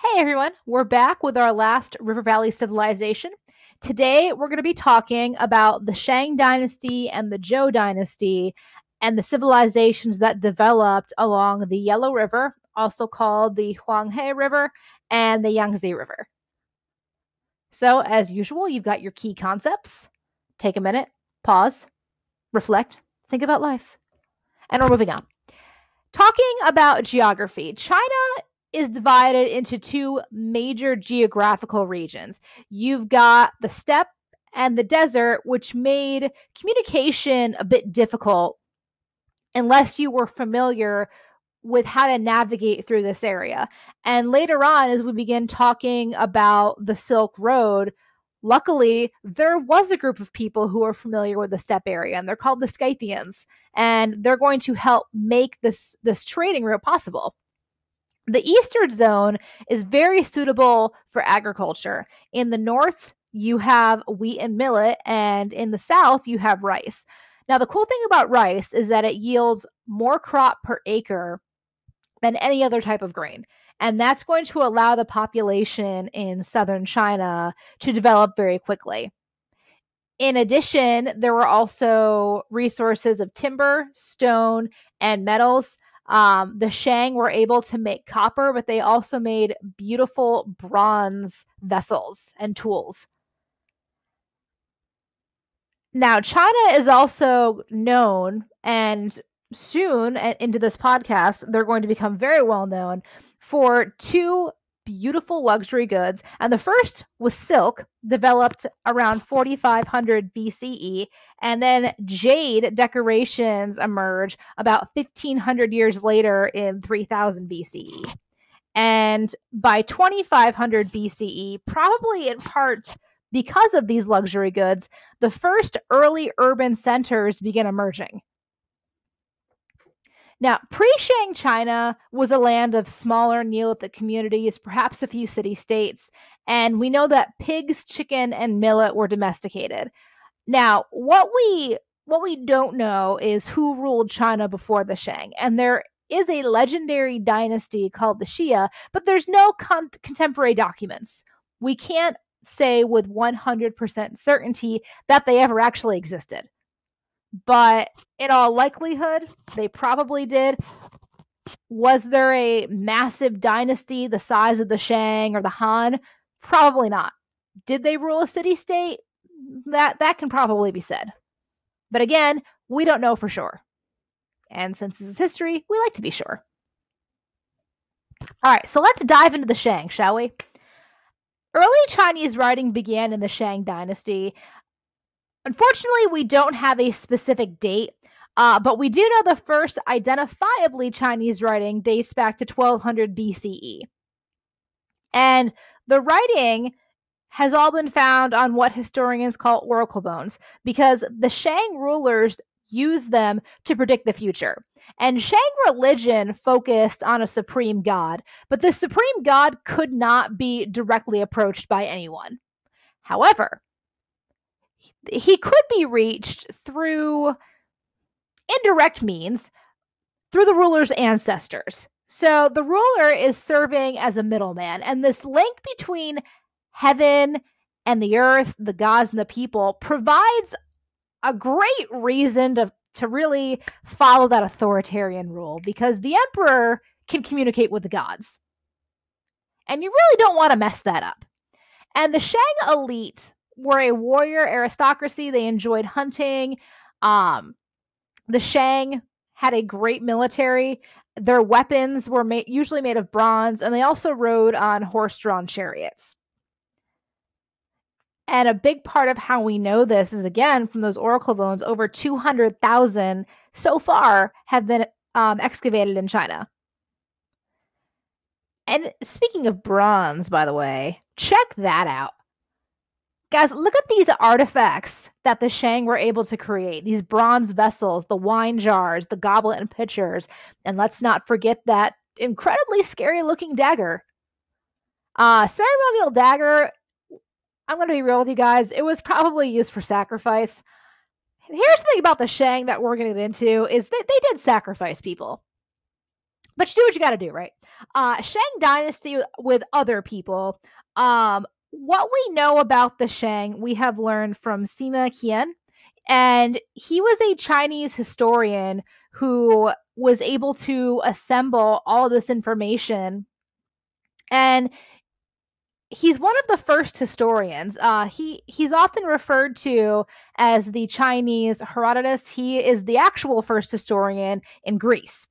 Hey everyone, we're back with our last River Valley civilization. Today we're going to be talking about the Shang dynasty and the Zhou dynasty and the civilizations that developed along the Yellow River, also called the Huanghe River and the Yangtze River. So, as usual, you've got your key concepts. Take a minute, pause, reflect, think about life. And we're moving on. Talking about geography, China is divided into two major geographical regions. You've got the steppe and the desert, which made communication a bit difficult unless you were familiar with how to navigate through this area. And later on, as we begin talking about the Silk Road, luckily there was a group of people who are familiar with the steppe area and they're called the scythians and they're going to help make this this trading route possible the eastern zone is very suitable for agriculture. In the north, you have wheat and millet, and in the south, you have rice. Now, the cool thing about rice is that it yields more crop per acre than any other type of grain. And that's going to allow the population in southern China to develop very quickly. In addition, there were also resources of timber, stone, and metals um, the Shang were able to make copper, but they also made beautiful bronze vessels and tools. Now, China is also known, and soon into this podcast, they're going to become very well known for two beautiful luxury goods. And the first was silk, developed around 4500 BCE. And then jade decorations emerge about 1500 years later in 3000 BCE. And by 2500 BCE, probably in part because of these luxury goods, the first early urban centers begin emerging. Now, pre Shang China was a land of smaller Neolithic communities, perhaps a few city states, and we know that pigs, chicken, and millet were domesticated. Now, what we what we don't know is who ruled China before the Shang, and there is a legendary dynasty called the Xia, but there's no con- contemporary documents. We can't say with 100% certainty that they ever actually existed but in all likelihood, they probably did. Was there a massive dynasty the size of the Shang or the Han? Probably not. Did they rule a city state? That that can probably be said. But again, we don't know for sure. And since this is history, we like to be sure. All right, so let's dive into the Shang, shall we? Early Chinese writing began in the Shang dynasty, Unfortunately, we don't have a specific date, uh, but we do know the first identifiably Chinese writing dates back to 1200 BCE. And the writing has all been found on what historians call oracle bones because the Shang rulers used them to predict the future. And Shang religion focused on a supreme god, but the supreme god could not be directly approached by anyone. However, he could be reached through indirect means through the ruler's ancestors. So the ruler is serving as a middleman, and this link between heaven and the earth, the gods and the people, provides a great reason to, to really follow that authoritarian rule because the emperor can communicate with the gods. And you really don't want to mess that up. And the Shang elite were a warrior aristocracy. They enjoyed hunting. Um, the Shang had a great military. Their weapons were ma- usually made of bronze, and they also rode on horse drawn chariots. And a big part of how we know this is again from those oracle bones, over 200,000 so far have been um, excavated in China. And speaking of bronze, by the way, check that out. Guys, look at these artifacts that the Shang were able to create. These bronze vessels, the wine jars, the goblet and pitchers. And let's not forget that incredibly scary looking dagger. Uh, ceremonial dagger, I'm going to be real with you guys. It was probably used for sacrifice. Here's the thing about the Shang that we're going to get into is that they did sacrifice people. but you do what you got to do, right? Uh, Shang Dynasty with other people. Um, what we know about the Shang, we have learned from Sima Qian, and he was a Chinese historian who was able to assemble all this information. And he's one of the first historians. Uh, he he's often referred to as the Chinese Herodotus. He is the actual first historian in Greece.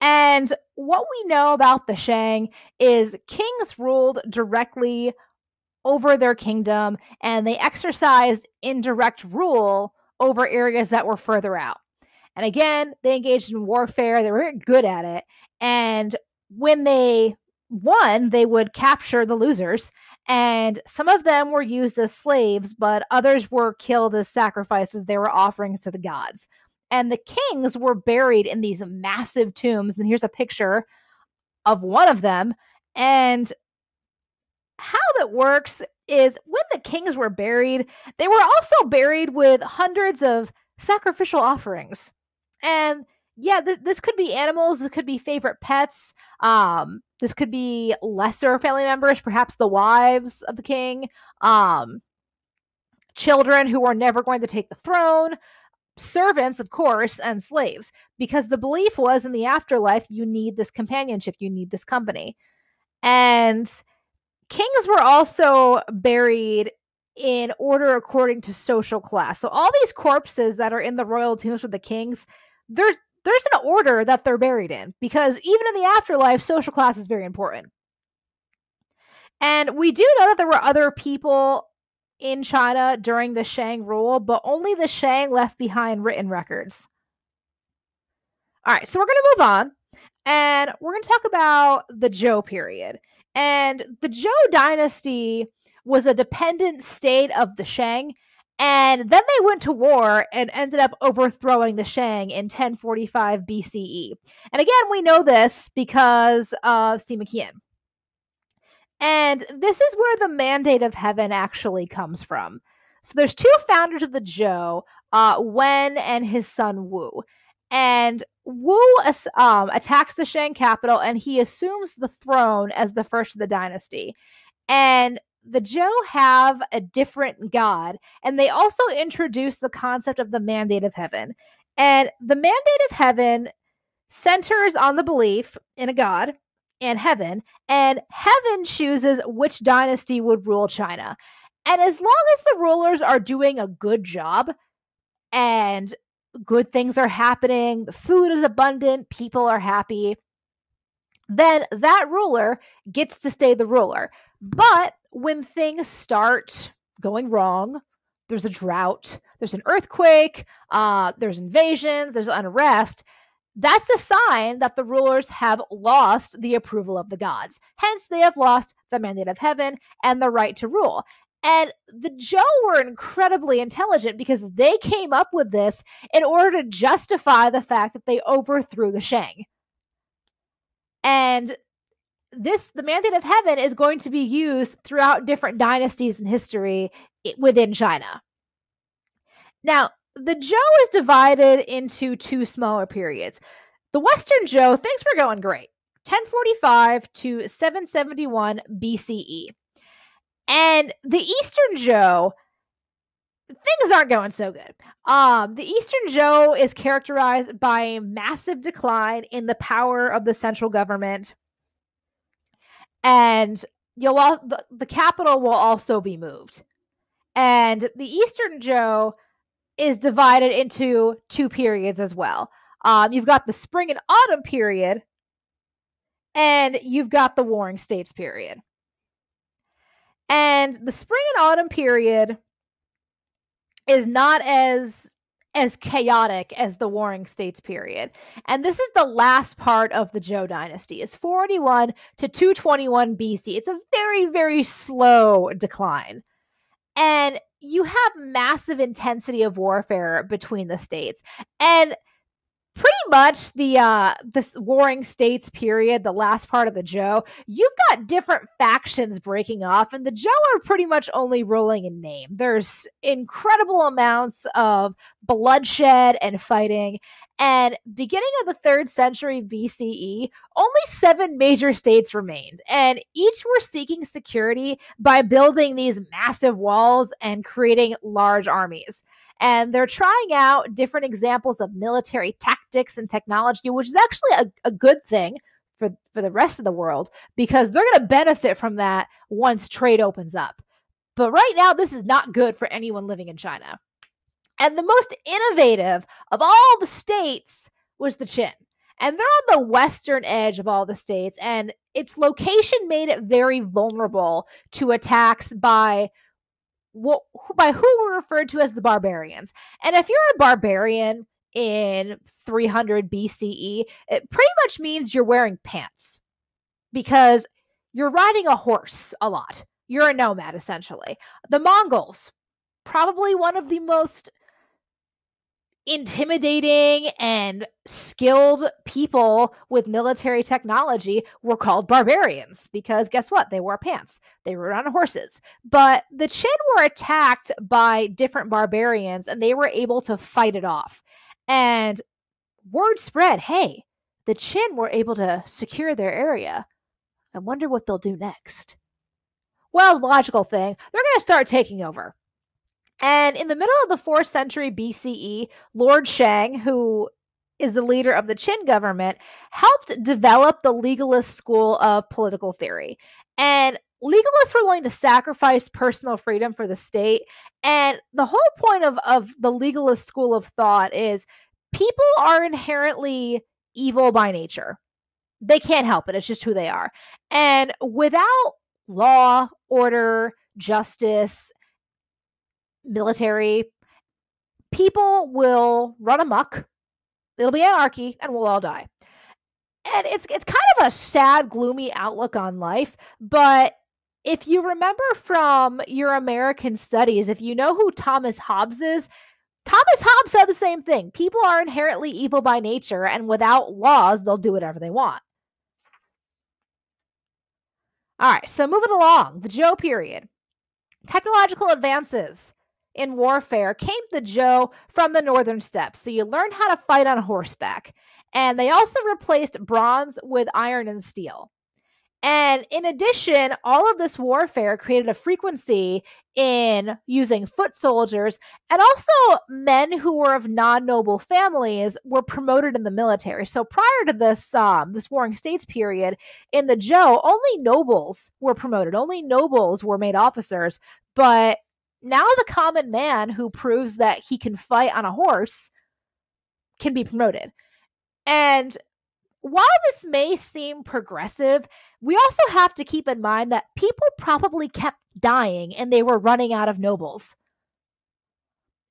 And what we know about the Shang is kings ruled directly over their kingdom and they exercised indirect rule over areas that were further out. And again, they engaged in warfare, they were good at it. And when they won, they would capture the losers. And some of them were used as slaves, but others were killed as sacrifices they were offering to the gods and the kings were buried in these massive tombs. And here's a picture of one of them. And how that works is when the kings were buried, they were also buried with hundreds of sacrificial offerings. And yeah, th- this could be animals, this could be favorite pets, um, this could be lesser family members, perhaps the wives of the king, um, children who are never going to take the throne, servants, of course, and slaves, because the belief was in the afterlife, you need this companionship, you need this company. And kings were also buried in order according to social class. So all these corpses that are in the royal tombs with the kings, there's there's an order that they're buried in because even in the afterlife, social class is very important. And we do know that there were other people in China during the Shang rule, but only the Shang left behind written records. All right, so we're going to move on and we're going to talk about the Zhou period. And the Zhou dynasty was a dependent state of the Shang. And then they went to war and ended up overthrowing the Shang in 1045 BCE. And again, we know this because of Sima Qian. And this is where the mandate of heaven actually comes from. So there's two founders of the Zhou, uh, Wen and his son Wu. And Wu um, attacks the Shang capital and he assumes the throne as the first of the dynasty. And the Zhou have a different god, and they also introduce the concept of the mandate of heaven. And the mandate of heaven centers on the belief in a god and heaven, and heaven chooses which dynasty would rule China. And as long as the rulers are doing a good job and good things are happening, the food is abundant, people are happy, then that ruler gets to stay the ruler. But when things start going wrong, there's a drought, there's an earthquake, uh, there's invasions, there's unrest, that's a sign that the rulers have lost the approval of the gods. Hence, they have lost the mandate of heaven and the right to rule. And the Zhou were incredibly intelligent because they came up with this in order to justify the fact that they overthrew the Shang. And this, the mandate of heaven, is going to be used throughout different dynasties in history within China. Now, the Zhou is divided into two smaller periods. The Western Zhou, things were going great. 1045 to 771 BCE. And the Eastern Zhou things aren't going so good. Um, the Eastern Zhou is characterized by a massive decline in the power of the central government. And you'll all, the, the capital will also be moved. And the Eastern Zhou is divided into two periods as well. Um, you've got the spring and autumn period, and you've got the warring states period. And the spring and autumn period is not as as chaotic as the warring states period. And this is the last part of the Zhou dynasty. It's 41 to 221 BC. It's a very very slow decline. And you have massive intensity of warfare between the states. And pretty much the uh warring states period the last part of the zhou you've got different factions breaking off and the zhou are pretty much only ruling in name there's incredible amounts of bloodshed and fighting And beginning of the third century BCE, only seven major states remained, and each were seeking security by building these massive walls and creating large armies. And they're trying out different examples of military tactics and technology, which is actually a, a good thing for, for the rest of the world because they're going to benefit from that once trade opens up. But right now, this is not good for anyone living in China. And the most innovative of all the states was the Qin. And they're on the western edge of all the states, and its location made it very vulnerable to attacks by what by who were referred to as the barbarians. And if you're a barbarian in 300 BCE, it pretty much means you're wearing pants because you're riding a horse a lot. You're a nomad essentially. The Mongols, probably one of the most intimidating and skilled people with military technology were called barbarians because guess what? They wore pants. They rode on horses. But the Qin were attacked by different barbarians and they were able to fight it off. And word spread hey, the Qin were able to secure their area. I wonder what they'll do next. Well, logical thing, they're going to start taking over. And in the middle of the 4th century BCE, Lord Shang, who is the leader of the Qin government, helped develop the legalist school of political theory. And legalists were willing to sacrifice personal freedom for the state. And the whole point of, of the legalist school of thought is people are inherently evil by nature. They can't help it. It's just who they are. And without law, order, justice, military, people will run amok. It'll be anarchy and we'll all die. And it's it's kind of a sad, gloomy outlook on life, but if you remember from your American studies, if you know who Thomas Hobbes is, Thomas Hobbes said the same thing. People are inherently evil by nature, and without laws, they'll do whatever they want. All right, so moving along, the Zhou period. Technological advances in warfare came the Zhou from the northern steppes. So you learned how to fight on horseback. And they also replaced bronze with iron and steel. And in addition, all of this warfare created a frequency in using foot soldiers, and also men who were of non-noble families were promoted in the military. So prior to this um, this Warring States period, in the Zhou, only nobles were promoted. Only nobles were made officers. But now the common man who proves that he can fight on a horse can be promoted. And while this may seem progressive, we also have to keep in mind that people probably kept dying and they were running out of nobles.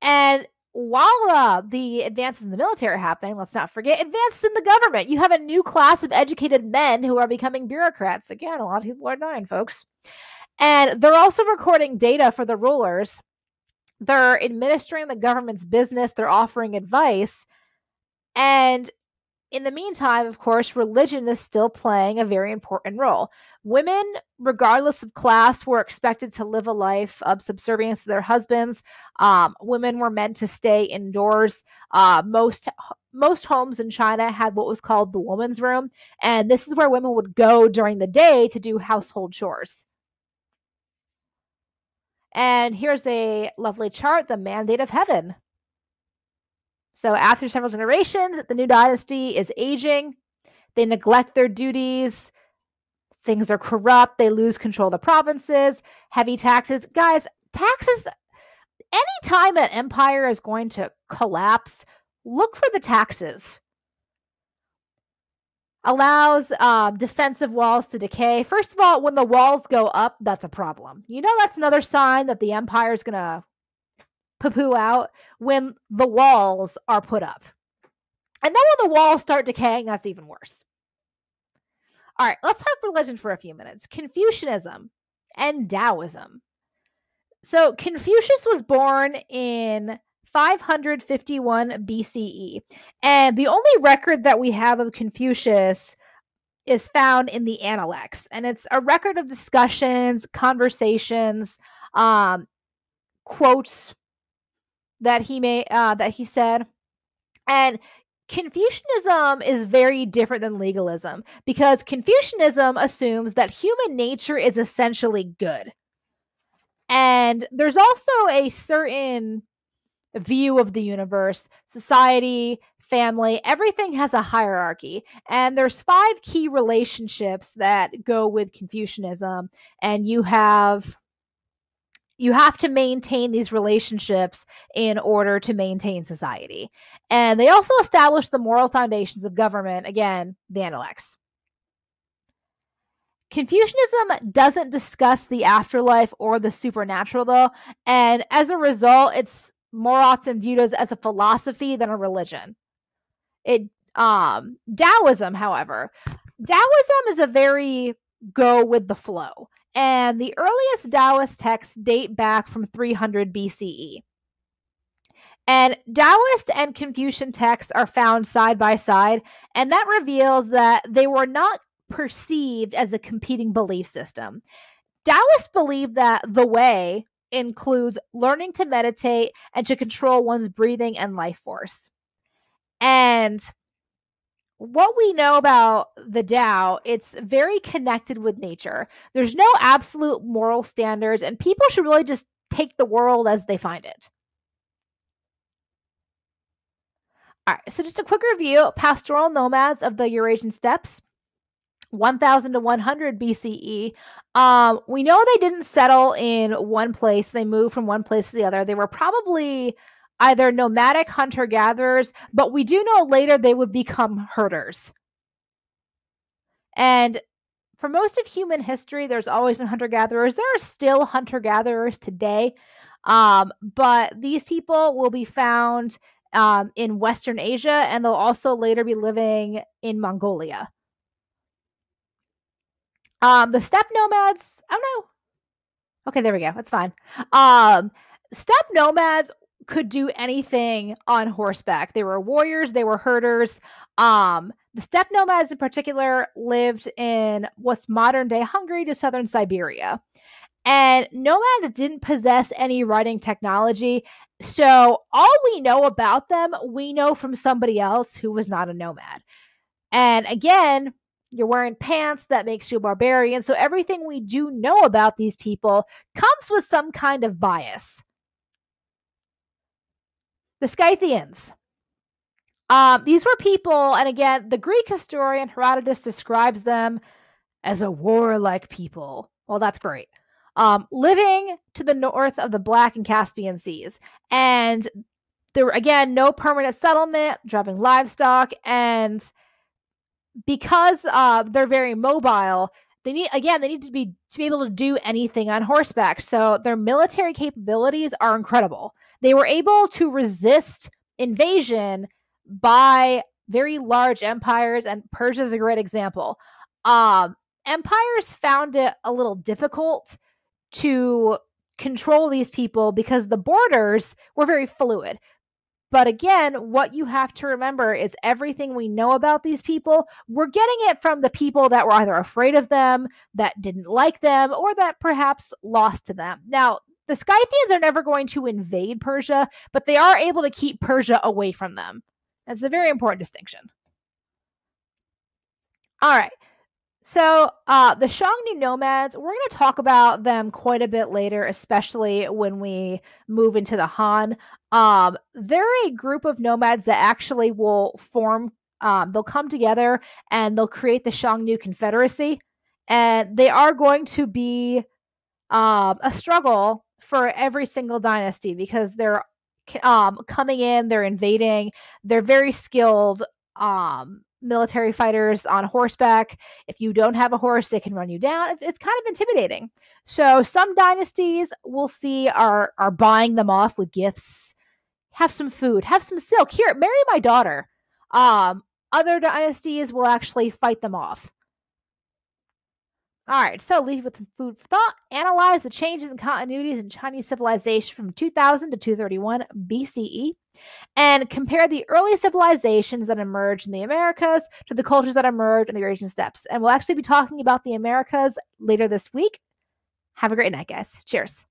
And while uh, the advances in the military are happening, let's not forget advances in the government. You have a new class of educated men who are becoming bureaucrats. Again, a lot of people are dying, folks. And they're also recording data for the rulers. They're administering the government's business, they're offering advice. And in the meantime, of course, religion is still playing a very important role. Women, regardless of class, were expected to live a life of subservience to their husbands. Um, women were meant to stay indoors. Uh, most most homes in China had what was called the woman's room, and this is where women would go during the day to do household chores. And here's a lovely chart: the mandate of heaven. So after several generations, the new dynasty is aging. They neglect their duties. Things are corrupt. They lose control of the provinces. Heavy taxes. Guys, taxes, anytime an empire is going to collapse, look for the taxes. Allows um, defensive walls to decay. First of all, when the walls go up, that's a problem. You know, that's another sign that the empire is going to poo poo out when the walls are put up. And then when the walls start decaying, that's even worse. All right, let's talk religion for a few minutes. Confucianism and Taoism. So, Confucius was born in 551 BCE. And the only record that we have of Confucius is found in the Analects. And it's a record of discussions, conversations, um, quotes that he made uh, that he said and Confucianism is very different than legalism because Confucianism assumes that human nature is essentially good. And there's also a certain view of the universe, society, family, everything has a hierarchy. And there's five key relationships that go with Confucianism and you have you have to maintain these relationships in order to maintain society. And they also establish the moral foundations of government, again, the Analects. Confucianism doesn't discuss the afterlife or the supernatural, though, and as a result, it's more often viewed as, as a philosophy than a religion. It um Taoism, however, Taoism is a very go with the flow and the earliest Taoist texts date back from 300 BCE. And Taoist and Confucian texts are found side by side, and that reveals that they were not perceived as a competing belief system. Taoists believe that the way includes learning to meditate and to control one's breathing and life force. And what we know about the Tao, it's very connected with nature. There's no absolute moral standards, and people should really just take the world as they find it. All right, so just a quick review pastoral nomads of the Eurasian steppes. 1000 to 100 BCE. Um, we know they didn't settle in one place. They moved from one place to the other. They were probably either nomadic hunter gatherers, but we do know later they would become herders. And for most of human history, there's always been hunter gatherers. There are still hunter gatherers today, um, but these people will be found um, in Western Asia and they'll also later be living in Mongolia. Um, the steppe nomads, don't know. Okay, there we go. That's fine. Um, steppe nomads could do anything on horseback. They were warriors, they were herders. Um, the steppe nomads in particular lived in what's modern day Hungary to southern Siberia. And nomads didn't possess any writing technology. So all we know about them, we know from somebody else who was not a nomad. And again, you're wearing pants that makes you a barbarian. So everything we do know about these people comes with some kind of bias. The Scythians. Um, these were people, and again, the Greek historian Herodotus describes them as a warlike people. Well, that's great. Um, living to the north of the Black and Caspian Seas. And there were, again, no permanent settlement, driving livestock. And because uh, they're very mobile, they need again they need to be to be able to do anything on horseback so their military capabilities are incredible they were able to resist invasion by very large empires, and Persia is a great example. Um, empires found it a little difficult to control these people because the borders were very fluid. But again, what you have to remember is everything we know about these people, we're getting it from the people that were either afraid of them, that didn't like them, or that perhaps lost to them. Now, the Scythians are never going to invade Persia, but they are able to keep Persia away from them. That's a very important distinction. All right. So, uh, the Xiongnu nomads, we're going to talk about them quite a bit later, especially when we move into the Han. Um, they're a group of nomads that actually will form, um, they'll come together and they'll create the Xiongnu Confederacy. And they are going to be um, a struggle for every single dynasty because they're um, coming in, they're invading, they're very skilled um, military fighters on horseback. If you don't have a horse, they can run you down. It's, it's kind of intimidating. So some dynasties we'll see are are buying them off with gifts. Have some food, have some silk. Here, marry my daughter. Um, other dynasties will actually fight them off. All right, so leave with some food for thought. Analyze the changes and continuities in Chinese civilization from 2000 to 231 BCE, and compare the early civilizations that emerged in the Americas to the cultures that emerged in the Eurasian steppes. And we'll actually be talking about the Americas later this week. Have a great night, guys. Cheers.